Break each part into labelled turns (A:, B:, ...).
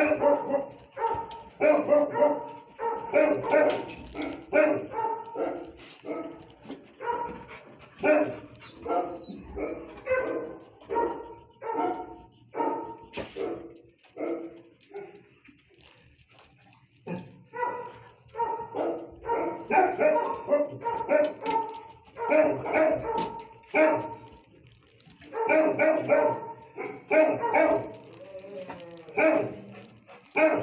A: Bam, bam, bam. Oh,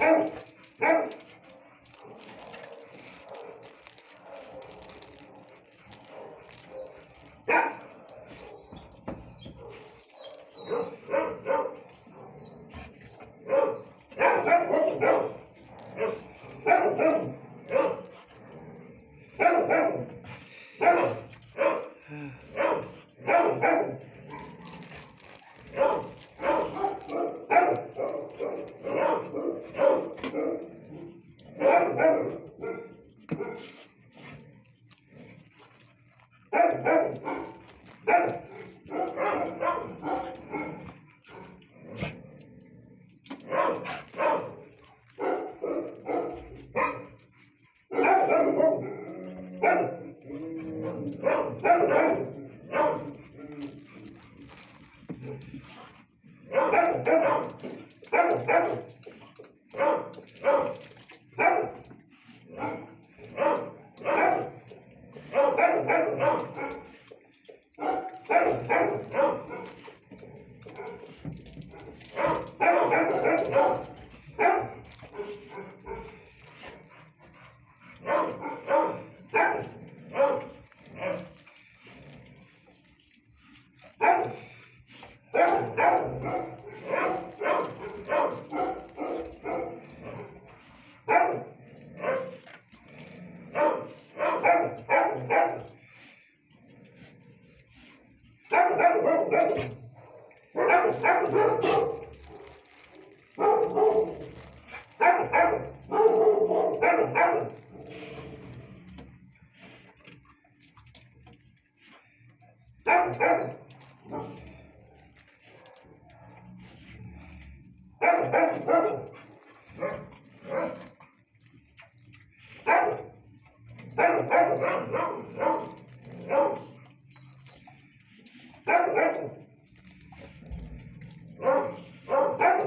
A: Woo! Oh, Oh, oh, oh, oh. Huh?